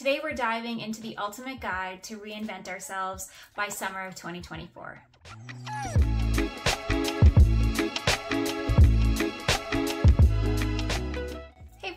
Today we're diving into the ultimate guide to reinvent ourselves by summer of 2024.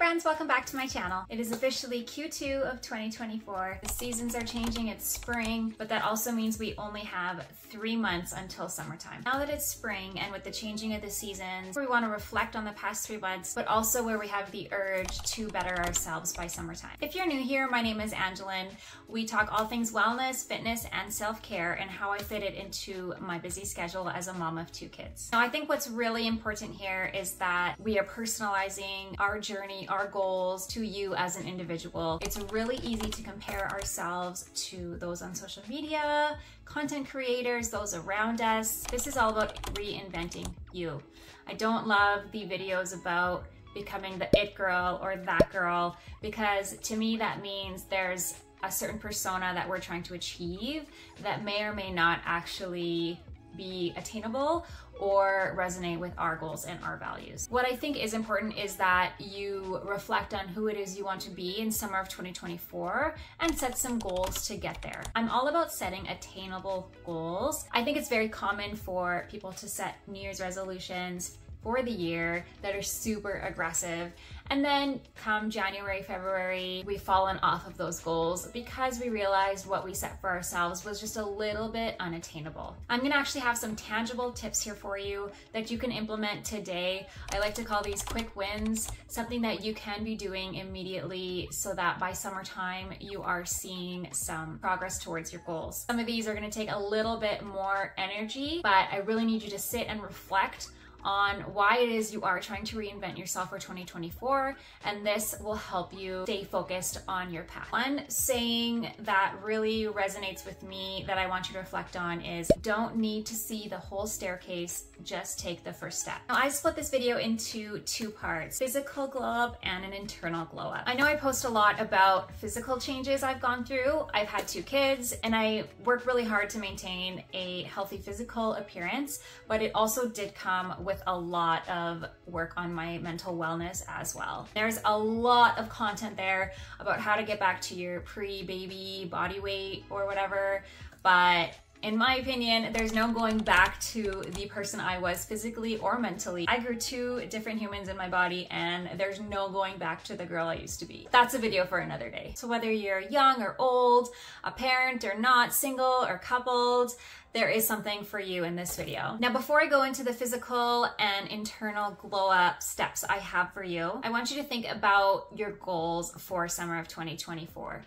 Friends, welcome back to my channel. It is officially Q2 of 2024. The seasons are changing, it's spring, but that also means we only have three months until summertime. Now that it's spring and with the changing of the seasons, we wanna reflect on the past three months, but also where we have the urge to better ourselves by summertime. If you're new here, my name is Angelin. We talk all things wellness, fitness, and self-care and how I fit it into my busy schedule as a mom of two kids. Now, I think what's really important here is that we are personalizing our journey, our goals to you as an individual. It's really easy to compare ourselves to those on social media, content creators, those around us. This is all about reinventing you. I don't love the videos about becoming the it girl or that girl because to me that means there's a certain persona that we're trying to achieve that may or may not actually be attainable or resonate with our goals and our values. What I think is important is that you reflect on who it is you want to be in summer of 2024 and set some goals to get there. I'm all about setting attainable goals. I think it's very common for people to set New Year's resolutions for the year that are super aggressive. And then come January, February, we've fallen off of those goals because we realized what we set for ourselves was just a little bit unattainable. I'm gonna actually have some tangible tips here for you that you can implement today. I like to call these quick wins, something that you can be doing immediately so that by summertime you are seeing some progress towards your goals. Some of these are gonna take a little bit more energy, but I really need you to sit and reflect on why it is you are trying to reinvent yourself for 2024, and this will help you stay focused on your path. One saying that really resonates with me that I want you to reflect on is don't need to see the whole staircase, just take the first step. Now, I split this video into two parts, physical glow up and an internal glow up. I know I post a lot about physical changes I've gone through. I've had two kids and I worked really hard to maintain a healthy physical appearance, but it also did come with with a lot of work on my mental wellness as well. There's a lot of content there about how to get back to your pre-baby body weight or whatever, but in my opinion, there's no going back to the person I was physically or mentally. I grew two different humans in my body and there's no going back to the girl I used to be. That's a video for another day. So whether you're young or old, a parent or not, single or coupled, there is something for you in this video. Now, before I go into the physical and internal glow up steps I have for you, I want you to think about your goals for summer of 2024.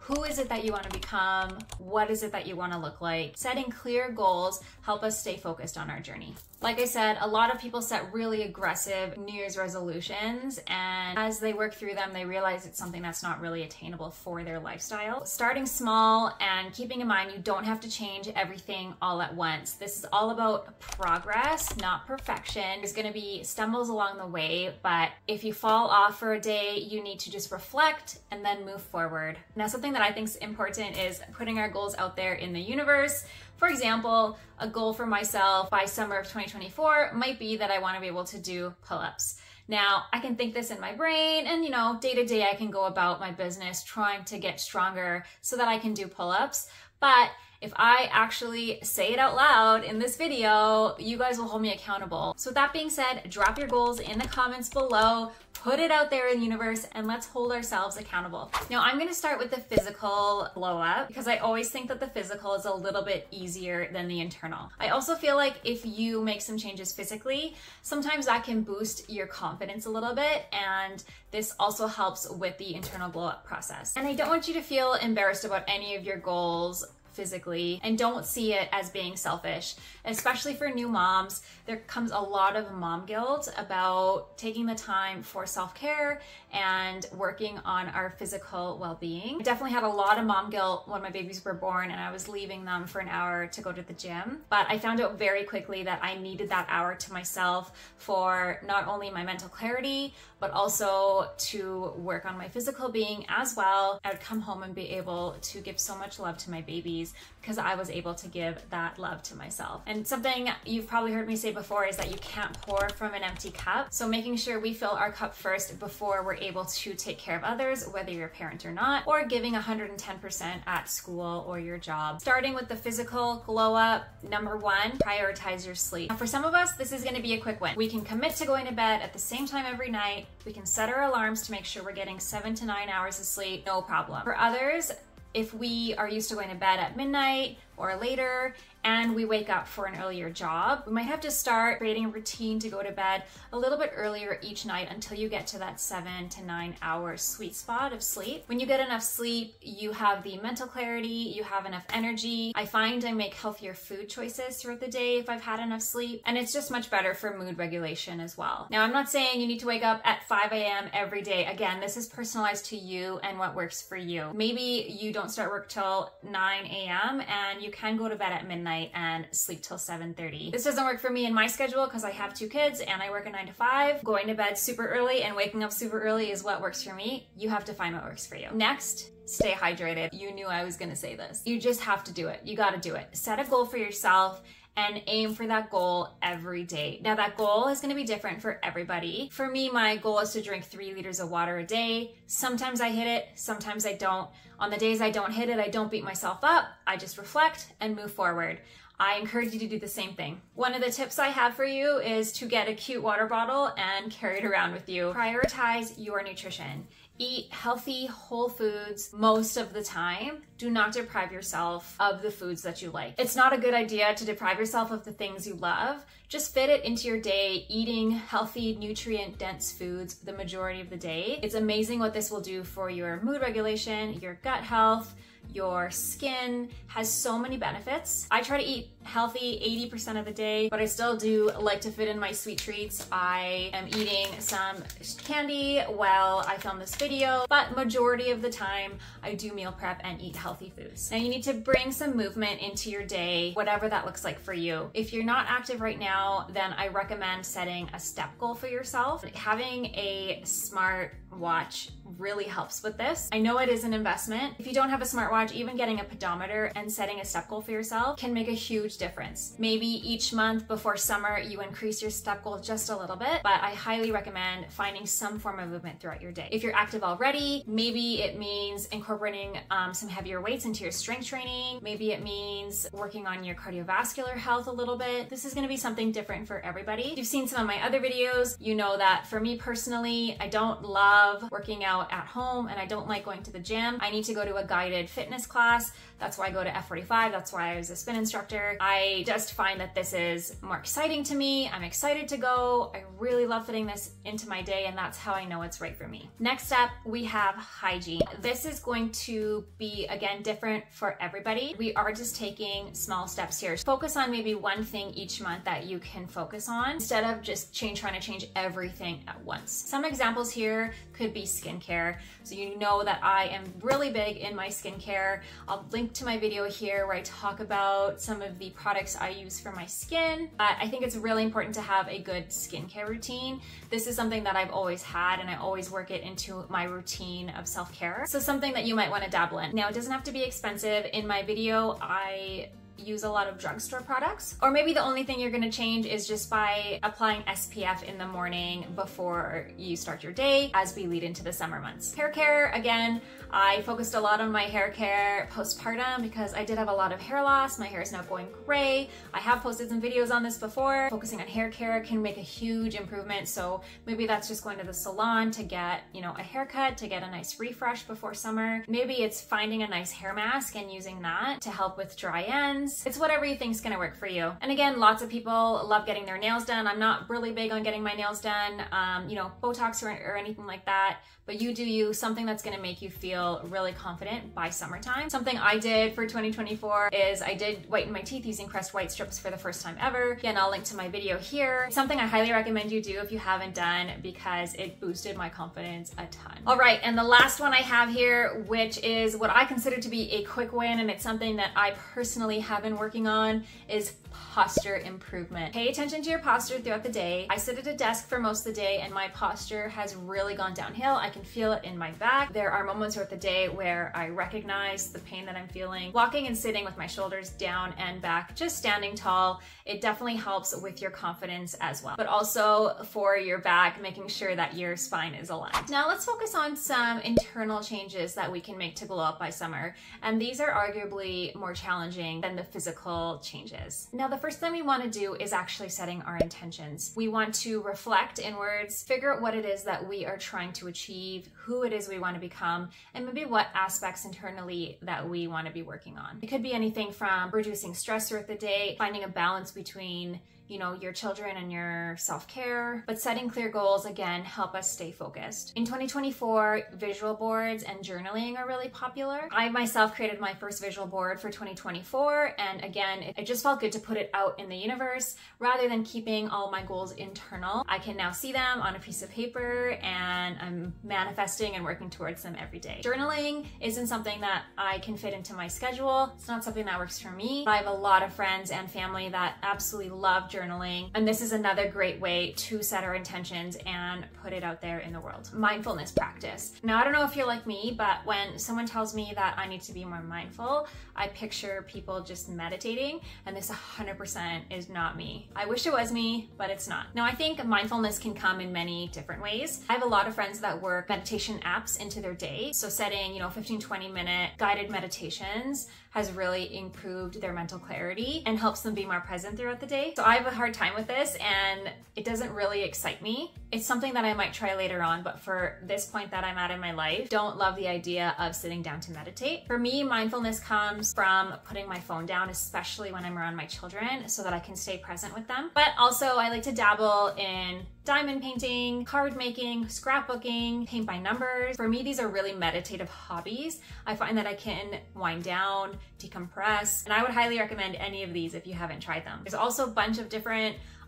Who is it that you want to become? What is it that you want to look like? Setting clear goals help us stay focused on our journey. Like I said, a lot of people set really aggressive New Year's resolutions, and as they work through them, they realize it's something that's not really attainable for their lifestyle. Starting small and keeping in mind you don't have to change everything all at once. This is all about progress, not perfection. There's gonna be stumbles along the way, but if you fall off for a day, you need to just reflect and then move forward. Now, something that I think is important is putting our goals out there in the universe for example, a goal for myself by summer of 2024 might be that I want to be able to do pull-ups. Now, I can think this in my brain and, you know, day to day I can go about my business trying to get stronger so that I can do pull-ups. But if I actually say it out loud in this video, you guys will hold me accountable. So with that being said, drop your goals in the comments below, put it out there in the universe, and let's hold ourselves accountable. Now I'm gonna start with the physical glow up because I always think that the physical is a little bit easier than the internal. I also feel like if you make some changes physically, sometimes that can boost your confidence a little bit and this also helps with the internal glow up process. And I don't want you to feel embarrassed about any of your goals physically and don't see it as being selfish. Especially for new moms, there comes a lot of mom guilt about taking the time for self-care and working on our physical well-being. I definitely had a lot of mom guilt when my babies were born and I was leaving them for an hour to go to the gym. But I found out very quickly that I needed that hour to myself for not only my mental clarity, but also to work on my physical being as well. I would come home and be able to give so much love to my babies because I was able to give that love to myself. And something you've probably heard me say before is that you can't pour from an empty cup. So making sure we fill our cup first before we're able to take care of others, whether you're a parent or not, or giving 110% at school or your job. Starting with the physical glow up, number one, prioritize your sleep. Now for some of us, this is gonna be a quick win. We can commit to going to bed at the same time every night. We can set our alarms to make sure we're getting seven to nine hours of sleep, no problem. For others, if we are used to going to bed at midnight or later and we wake up for an earlier job, we might have to start creating a routine to go to bed a little bit earlier each night until you get to that seven to nine hour sweet spot of sleep. When you get enough sleep, you have the mental clarity, you have enough energy. I find I make healthier food choices throughout the day if I've had enough sleep, and it's just much better for mood regulation as well. Now, I'm not saying you need to wake up at 5 a.m. every day. Again, this is personalized to you and what works for you. Maybe you don't start work till 9 a.m. and you can go to bed at midnight and sleep till 7.30. This doesn't work for me in my schedule because I have two kids and I work a nine to five. Going to bed super early and waking up super early is what works for me. You have to find what works for you. Next, stay hydrated. You knew I was gonna say this. You just have to do it. You gotta do it. Set a goal for yourself and aim for that goal every day. Now, that goal is to be different for everybody. For me, my goal is to drink three liters of water a day. Sometimes I hit it, sometimes I don't. On the days I don't hit it, I don't beat myself up. I just reflect and move forward. I encourage you to do the same thing. One of the tips I have for you is to get a cute water bottle and carry it around with you. Prioritize your nutrition. Eat healthy, whole foods most of the time. Do not deprive yourself of the foods that you like. It's not a good idea to deprive yourself of the things you love. Just fit it into your day, eating healthy, nutrient dense foods the majority of the day. It's amazing what this will do for your mood regulation, your gut health, your skin has so many benefits. I try to eat healthy 80% of the day, but I still do like to fit in my sweet treats. I am eating some candy while I film this video, but majority of the time I do meal prep and eat healthy foods. Now you need to bring some movement into your day, whatever that looks like for you. If you're not active right now, then I recommend setting a step goal for yourself. Having a smart watch really helps with this. I know it is an investment. If you don't have a smartwatch, even getting a pedometer and setting a step goal for yourself can make a huge difference. Maybe each month before summer, you increase your step goal just a little bit, but I highly recommend finding some form of movement throughout your day. If you're active already, maybe it means incorporating um, some heavier weights into your strength training. Maybe it means working on your cardiovascular health a little bit. This is gonna be something different for everybody. If you've seen some of my other videos, you know that for me personally, I don't love working out at home and I don't like going to the gym. I need to go to a guided fitness class. That's why I go to F45. That's why I was a spin instructor. I just find that this is more exciting to me. I'm excited to go. I really love fitting this into my day and that's how I know it's right for me. Next up, we have hygiene. This is going to be, again, different for everybody. We are just taking small steps here. Focus on maybe one thing each month that you can focus on instead of just change, trying to change everything at once. Some examples here could be skincare. So you know that I am really big in my skincare. I'll link to my video here where I talk about some of the products I use for my skin. But I think it's really important to have a good skincare routine. This is something that I've always had and I always work it into my routine of self-care. So something that you might want to dabble in. Now it doesn't have to be expensive. In my video, I use a lot of drugstore products. Or maybe the only thing you're gonna change is just by applying SPF in the morning before you start your day as we lead into the summer months. Hair care, again, I focused a lot on my hair care postpartum because I did have a lot of hair loss. My hair is now going gray. I have posted some videos on this before. Focusing on hair care can make a huge improvement. So maybe that's just going to the salon to get, you know, a haircut, to get a nice refresh before summer. Maybe it's finding a nice hair mask and using that to help with dry ends. It's whatever you think is gonna work for you. And again, lots of people love getting their nails done. I'm not really big on getting my nails done, um, you know, Botox or, or anything like that, but you do you, something that's gonna make you feel really confident by summertime. Something I did for 2024 is I did whiten my teeth using Crest Whitestrips for the first time ever. Again, I'll link to my video here. Something I highly recommend you do if you haven't done because it boosted my confidence a ton. All right, and the last one I have here, which is what I consider to be a quick win, and it's something that I personally have have been working on is posture improvement. Pay attention to your posture throughout the day. I sit at a desk for most of the day and my posture has really gone downhill. I can feel it in my back. There are moments throughout the day where I recognize the pain that I'm feeling. Walking and sitting with my shoulders down and back, just standing tall, it definitely helps with your confidence as well. But also for your back, making sure that your spine is aligned. Now let's focus on some internal changes that we can make to glow up by summer. And these are arguably more challenging than the physical changes. Now the first thing we want to do is actually setting our intentions. We want to reflect inwards, figure out what it is that we are trying to achieve, who it is we want to become, and maybe what aspects internally that we want to be working on. It could be anything from reducing stress throughout the day, finding a balance between you know, your children and your self-care, but setting clear goals again help us stay focused. In 2024, visual boards and journaling are really popular. I myself created my first visual board for 2024 and again, it just felt good to put it out in the universe rather than keeping all my goals internal. I can now see them on a piece of paper and I'm manifesting and working towards them every day. Journaling isn't something that I can fit into my schedule. It's not something that works for me. I have a lot of friends and family that absolutely love journaling journaling. And this is another great way to set our intentions and put it out there in the world. Mindfulness practice. Now, I don't know if you're like me, but when someone tells me that I need to be more mindful, I picture people just meditating, and this 100% is not me. I wish it was me, but it's not. Now, I think mindfulness can come in many different ways. I have a lot of friends that work meditation apps into their day. So setting, you know, 15, 20 minute guided meditations has really improved their mental clarity and helps them be more present throughout the day. So I have a hard time with this and it doesn't really excite me. It's something that I might try later on, but for this point that I'm at in my life, don't love the idea of sitting down to meditate. For me, mindfulness comes from putting my phone down, especially when I'm around my children, so that I can stay present with them. But also, I like to dabble in diamond painting, card making, scrapbooking, paint by numbers. For me, these are really meditative hobbies. I find that I can wind down, decompress, and I would highly recommend any of these if you haven't tried them. There's also a bunch of different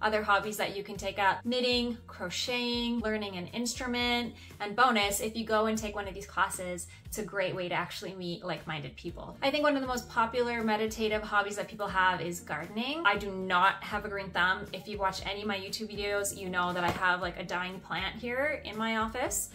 other hobbies that you can take up knitting, crocheting, learning an instrument, and bonus, if you go and take one of these classes, it's a great way to actually meet like-minded people. I think one of the most popular meditative hobbies that people have is gardening. I do not have a green thumb. If you watch any of my YouTube videos, you know that I have like a dying plant here in my office.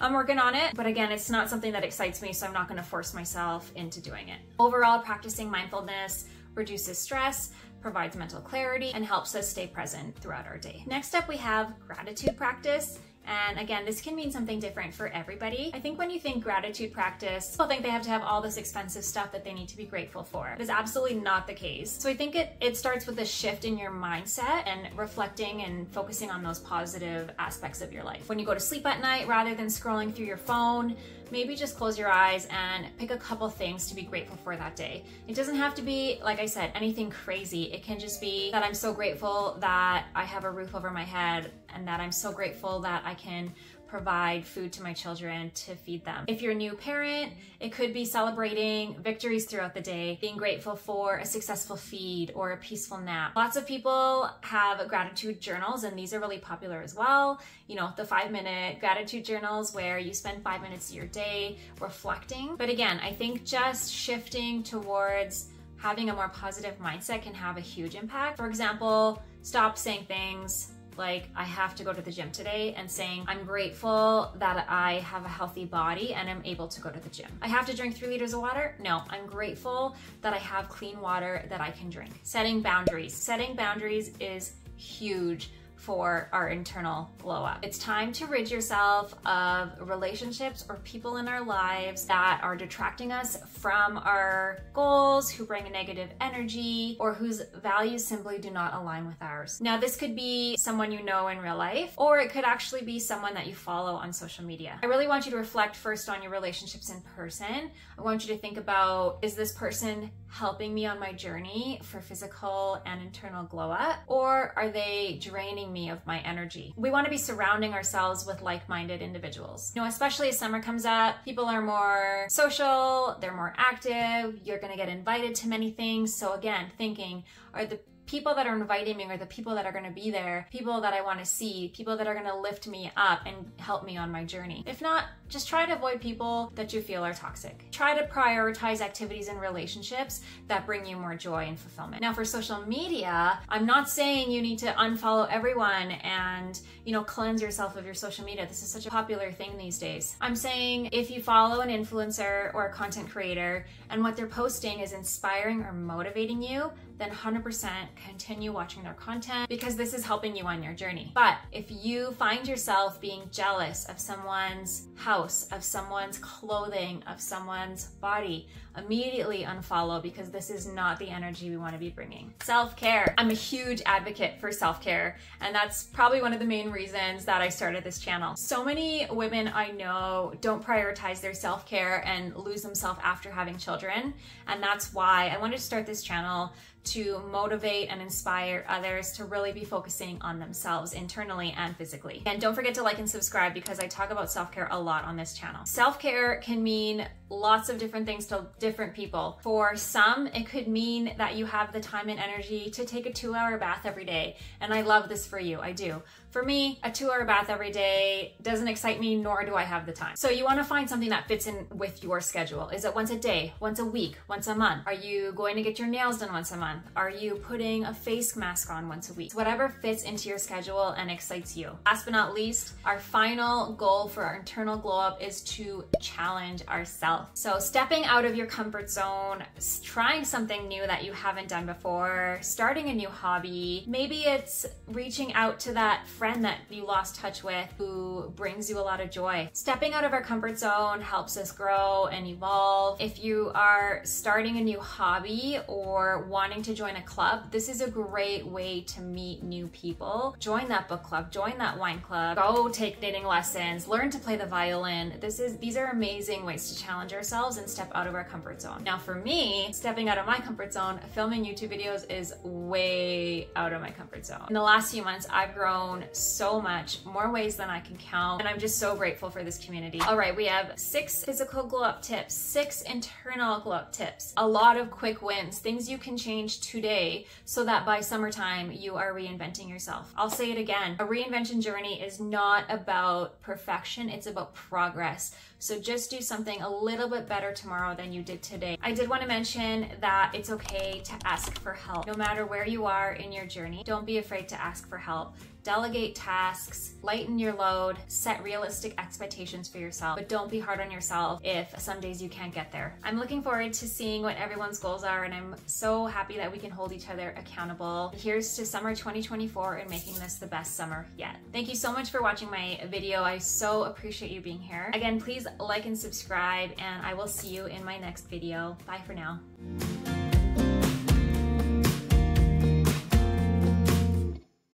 I'm working on it, but again, it's not something that excites me, so I'm not gonna force myself into doing it. Overall, practicing mindfulness reduces stress, provides mental clarity, and helps us stay present throughout our day. Next up, we have gratitude practice. And again, this can mean something different for everybody. I think when you think gratitude practice, people think they have to have all this expensive stuff that they need to be grateful for. It is absolutely not the case. So I think it, it starts with a shift in your mindset and reflecting and focusing on those positive aspects of your life. When you go to sleep at night, rather than scrolling through your phone, maybe just close your eyes and pick a couple things to be grateful for that day. It doesn't have to be, like I said, anything crazy. It can just be that I'm so grateful that I have a roof over my head and that I'm so grateful that I can provide food to my children to feed them. If you're a new parent, it could be celebrating victories throughout the day, being grateful for a successful feed or a peaceful nap. Lots of people have gratitude journals and these are really popular as well. You know, the five minute gratitude journals where you spend five minutes of your day reflecting. But again, I think just shifting towards having a more positive mindset can have a huge impact. For example, stop saying things like I have to go to the gym today and saying I'm grateful that I have a healthy body and I'm able to go to the gym. I have to drink three liters of water? No, I'm grateful that I have clean water that I can drink. Setting boundaries. Setting boundaries is huge for our internal glow up. It's time to rid yourself of relationships or people in our lives that are detracting us from our goals, who bring a negative energy, or whose values simply do not align with ours. Now, this could be someone you know in real life, or it could actually be someone that you follow on social media. I really want you to reflect first on your relationships in person. I want you to think about, is this person helping me on my journey for physical and internal glow up, or are they draining me of my energy. We want to be surrounding ourselves with like-minded individuals. You know, especially as summer comes up, people are more social, they're more active, you're going to get invited to many things. So again, thinking, are the people that are inviting me or the people that are going to be there, people that I want to see, people that are going to lift me up and help me on my journey. If not, just try to avoid people that you feel are toxic. Try to prioritize activities and relationships that bring you more joy and fulfillment. Now, for social media, I'm not saying you need to unfollow everyone and, you know, cleanse yourself of your social media. This is such a popular thing these days. I'm saying if you follow an influencer or a content creator and what they're posting is inspiring or motivating you, then 100% continue watching their content because this is helping you on your journey. But if you find yourself being jealous of someone's house, of someone's clothing, of someone's body, immediately unfollow because this is not the energy we want to be bringing. Self care. I'm a huge advocate for self care, and that's probably one of the main reasons that I started this channel. So many women I know don't prioritize their self care and lose themselves after having children, and that's why I wanted to start this channel to motivate and inspire others to really be focusing on themselves internally and physically. And don't forget to like and subscribe because I talk about self care a lot on this channel. Self care can mean lots of different things to different people. For some, it could mean that you have the time and energy to take a two hour bath every day. And I love this for you, I do. For me, a two hour bath every day doesn't excite me, nor do I have the time. So you wanna find something that fits in with your schedule. Is it once a day, once a week, once a month? Are you going to get your nails done once a month? Are you putting a face mask on once a week? Whatever fits into your schedule and excites you. Last but not least, our final goal for our internal glow up is to challenge ourselves. So stepping out of your comfort zone, trying something new that you haven't done before, starting a new hobby. Maybe it's reaching out to that friend that you lost touch with who brings you a lot of joy. Stepping out of our comfort zone helps us grow and evolve. If you are starting a new hobby or wanting to join a club, this is a great way to meet new people. Join that book club, join that wine club, go take knitting lessons, learn to play the violin. This is these are amazing ways to challenge ourselves and step out of our comfort zone. Now for me, stepping out of my comfort zone, filming YouTube videos is way out of my comfort zone. In the last few months, I've grown so much, more ways than I can count. And I'm just so grateful for this community. All right, we have six physical glow up tips, six internal glow up tips, a lot of quick wins, things you can change today so that by summertime you are reinventing yourself. I'll say it again, a reinvention journey is not about perfection, it's about progress. So just do something a little bit better tomorrow than you did today. I did want to mention that it's okay to ask for help. No matter where you are in your journey, don't be afraid to ask for help. Delegate tasks, lighten your load, set realistic expectations for yourself, but don't be hard on yourself if some days you can't get there. I'm looking forward to seeing what everyone's goals are, and I'm so happy that we can hold each other accountable. Here's to summer 2024 and making this the best summer yet. Thank you so much for watching my video. I so appreciate you being here. Again, please like and subscribe, and I will see you in my next video. Bye for now.